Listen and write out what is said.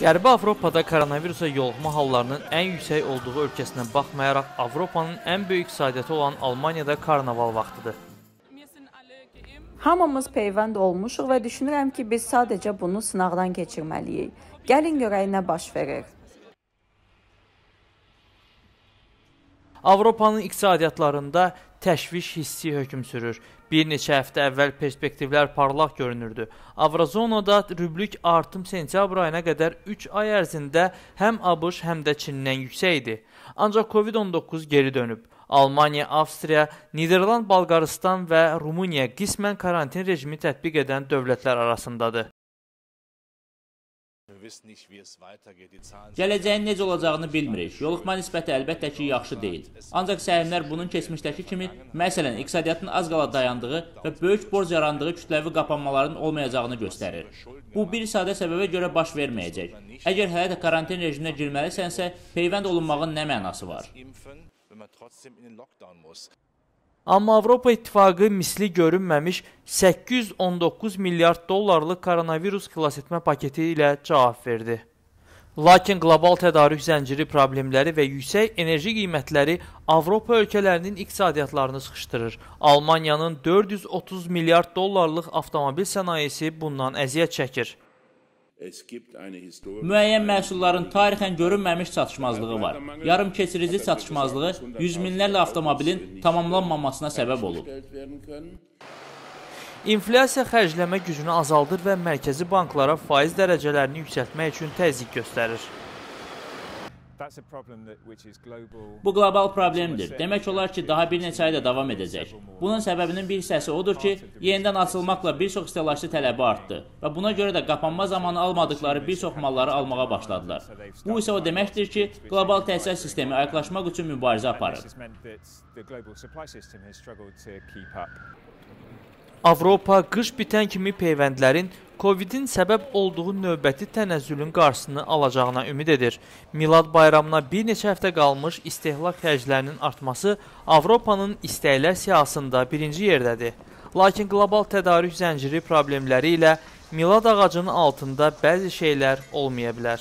Qərbi Avropada koronavirusa yoluxma hallarının ən yüksək olduğu ölkəsinə baxmayaraq, Avropanın ən böyük iqtisadiyyatı olan Almaniyada karnaval vaxtıdır. Hamımız peyvənd olmuşuq və düşünürəm ki, biz sadəcə bunu sınaqdan keçirməliyik. Gəlin görək nə baş verir. Avropanın iqtisadiyyatlarında təşviş hissi hökm sürür. Bir neçə həftə əvvəl perspektivlər parlaq görünürdü. Avrozonada rüblük artım sentyabr ayına qədər 3 ay ərzində həm ABŞ, həm də Çindən yüksək idi. Ancaq COVID-19 geri dönüb. Almaniya, Avstriya, Niderland, Bolqarıstan və Rumıniya qismən karantin rejimi tətbiq edən dövlətlər arasındadır. Gələcəyin necə olacağını bilmirik. Yoluxma nisbəti əlbəttə ki, yaxşı deyil. Ancaq səhmlər bunun keçmişdəki kimi, məsələn, iqtisadiyyatın az qala dayandığı və böyük borc yarandığı kütləvi qapanmaların olmayacağını göstərir. Bu bir sadə səbəbə görə baş verməyəcək. Əgər hələ də karantin rejiminə girməlisənsə, peyvənd olunmağın nə mənası var? Amma Avropa İttifaqı misli görünməmiş 819 milyard dollarlıq koronavirus xilas etmə paketi ilə cavab verdi. Lakin qlobal tədarük zənciri problemləri və yüksək enerji qiymətləri Avropa ölkələrinin iqtisadiyyatlarını sıxışdırır. Almaniyanın 430 milyard dollarlıq avtomobil sənayesi bundan əziyyət çəkir. Müəyyən məhsulların tarixən görünməmiş çatışmazlığı var. Yarım keçirici çatışmazlığı yüz minlərlə avtomobilin tamamlanmamasına səbəb olub. İnflyasiya xərcləmə gücünü azaldır və mərkəzi banklara faiz dərəcələrini yüksəltmək üçün təzyiq göstərir. Bu qlobal problemdir. Demək olar ki, daha bir neçə ay da davam edəcək. Bunun səbəbinin bir hissəsi odur ki, yenidən açılmaqla bir çox istehlakçı tələbi artdı və buna görə də qapanma zamanı almadıkları bir çox malları almağa başladılar. Bu isə o deməkdir ki, qlobal təsir sistemi ayıqlaşmaq üçün mübarizə aparır. Avropa qış bitən kimi peyvəndlərin Covidin səbəb olduğu növbəti tənəzzülün qarşısını alacağına ümid edir. Milad bayramına bir neçə həftə qalmış istehlak xərclərinin artması Avropanın istəklər siyahısında birinci yerdədir. Lakin qlobal tədarük zənciri problemləri ilə milad ağacının altında bəzi şeylər olmaya bilər.